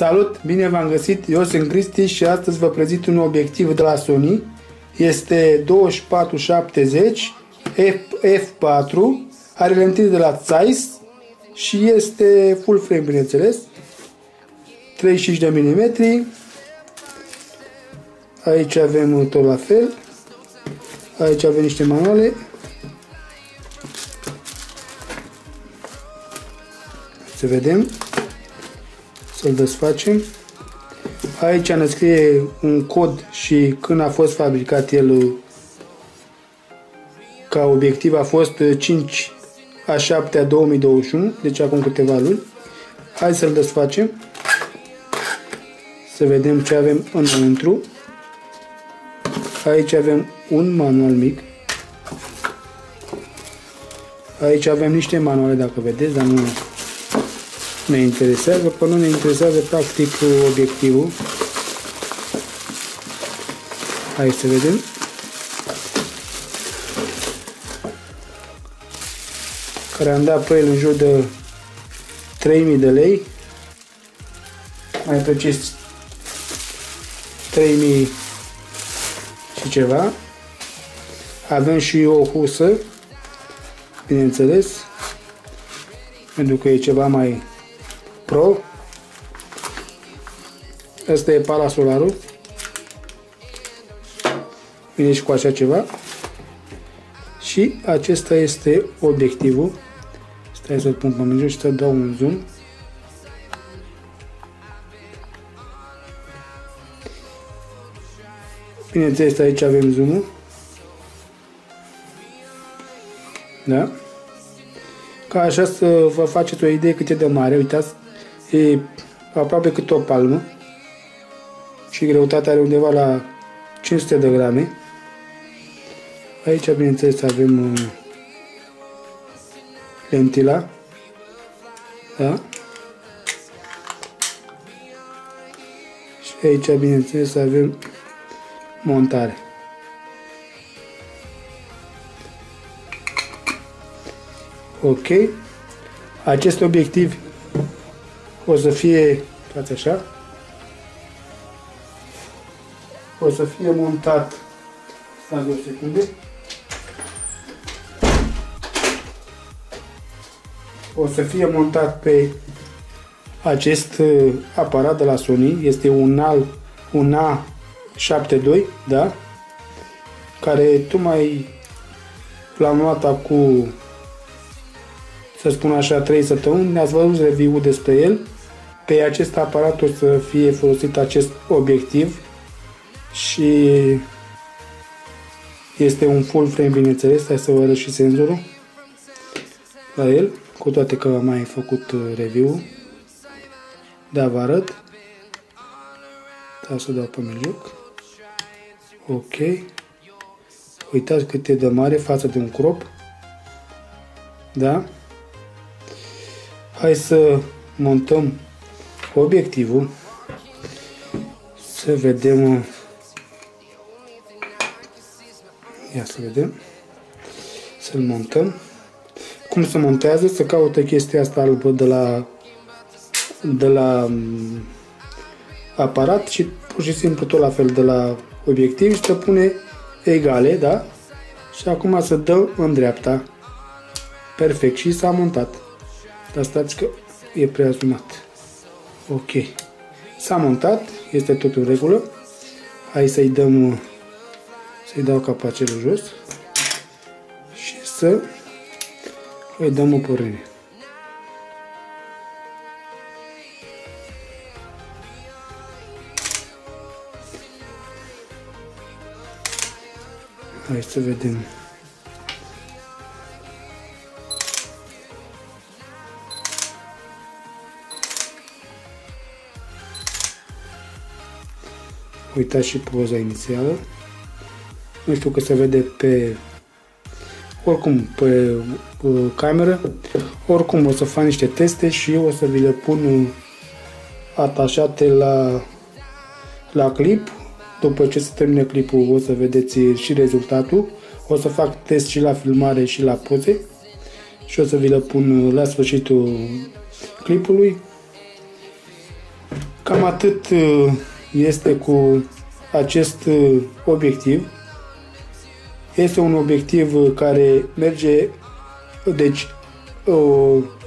Salut, bine v-am găsit, eu sunt Cristi și astăzi vă prezint un obiectiv de la Sony. Este 2470 F, F4, are lentile de la Zeiss și este full frame, bineînțeles. 35 de mm. Aici avem tot la fel. Aici avem niște manuale. Să vedem să-l desfacem. Aici ne scrie un cod și când a fost fabricat el ca obiectiv a fost 5 a 7 a 2021, deci acum câteva luni. Hai să-l desfacem. Să vedem ce avem înăuntru. Aici avem un manual mic. Aici avem niște manuale, dacă vedeți, dar nu ne interesează, până nu ne interesează practic obiectivul. Hai să vedem. Care am dat pe el în jur de 3000 de lei. Mai precis 3000 și ceva. Avem și o husă, bineînțeles, pentru că e ceva mai Pro. Asta e parasolarul. Vine și cu așa ceva. Și acesta este obiectivul. Stai să-l pun pe mijloc și să dau un zoom. Bineînțeles, aici avem zoom-ul. Da? Ca așa să vă faceți o idee cât e de mare. Uitați, e aproape cât o palmă și greutatea are undeva la 500 de grame. Aici, bineînțeles, avem uh, lentila. Da? Și aici, bineînțeles, avem montare. Ok. Acest obiectiv o să fie, uitați așa, o să fie montat, stați două secunde, o să fie montat pe acest uh, aparat de la Sony, este un al un A72, da? Care tocmai l-am luat acum să spun așa, 3 săptămâni, ne-ați văzut review despre el. Pe acest aparat o să fie folosit acest obiectiv și este un full frame, bineînțeles, hai să vă arăt și senzorul la el, cu toate că am mai făcut uh, review Da, vă arăt. Da, să dau pe mijloc. Ok. Uitați cât e de mare față de un crop. Da? Hai să montăm obiectivul. Să vedem. Ia să vedem. Să-l montăm. Cum se montează? Să caută chestia asta albă de la de la mm, aparat și pur și simplu tot la fel de la obiectiv și să pune egale, da? Și acum să dă în dreapta. Perfect și s-a montat. Dar stați că e prea zoomat. Ok. S-a montat, este tot în regulă. Hai să-i dăm să-i dau capacelul jos și să îi dăm o pornire. Hai să vedem. Uitați și poza inițială. Nu știu că se vede pe oricum pe uh, cameră. Oricum o să fac niște teste și eu o să vi le pun atașate la, la clip. După ce se termine clipul o să vedeți și rezultatul. O să fac test și la filmare și la poze și o să vi le pun la sfârșitul clipului Cam atât uh, este cu acest uh, obiectiv. Este un obiectiv uh, care merge, deci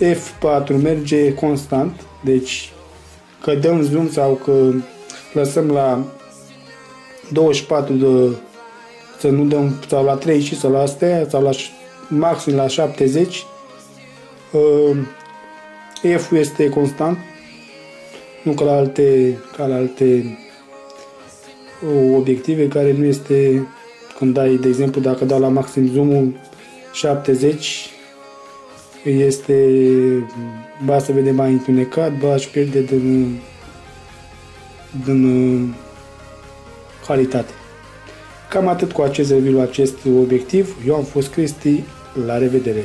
F4 merge constant, deci că dăm zoom sau că lăsăm la 24 de să nu dăm sau la 35 sau la astea sau la maxim la 70 F este constant nu ca la alte, ca la alte obiective care nu este când dai, de exemplu, dacă dau la maxim zoom 70 este ba să vede mai întunecat, ba aș pierde din, din calitate. Cam atât cu acest review acest obiectiv. Eu am fost Cristi. La revedere!